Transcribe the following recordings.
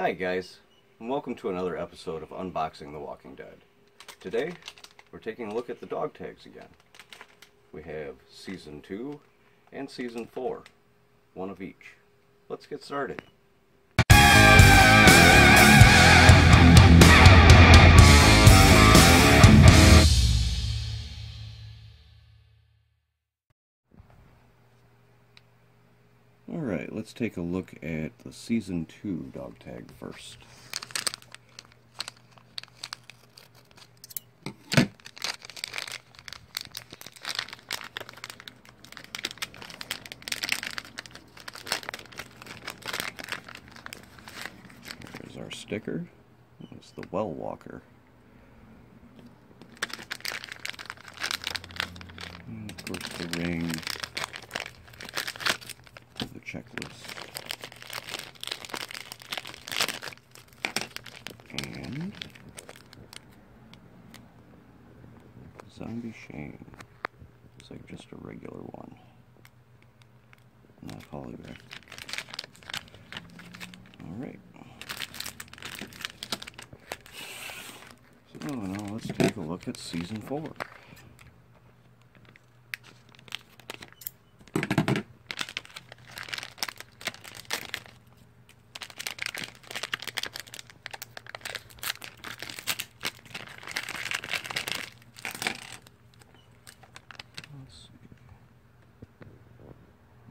Hi guys, and welcome to another episode of Unboxing The Walking Dead. Today, we're taking a look at the dog tags again. We have Season 2 and Season 4, one of each. Let's get started. Let's take a look at the Season 2 dog tag first. There's our sticker. It's the Well Walker. And of course the ring checklist. And Zombie Shane. It's like just a regular one. Not holographic. Alright. So oh, now let's take a look at season four. Let's see.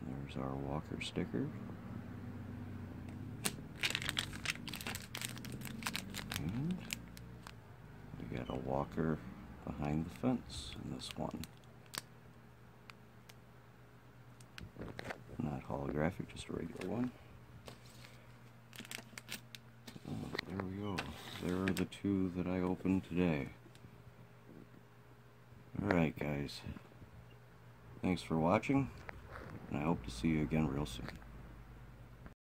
There's our Walker sticker. And we got a Walker behind the fence in this one. Not holographic, just a regular one. So, there we go. There are the two that I opened today. Alright guys. Thanks for watching, and I hope to see you again real soon.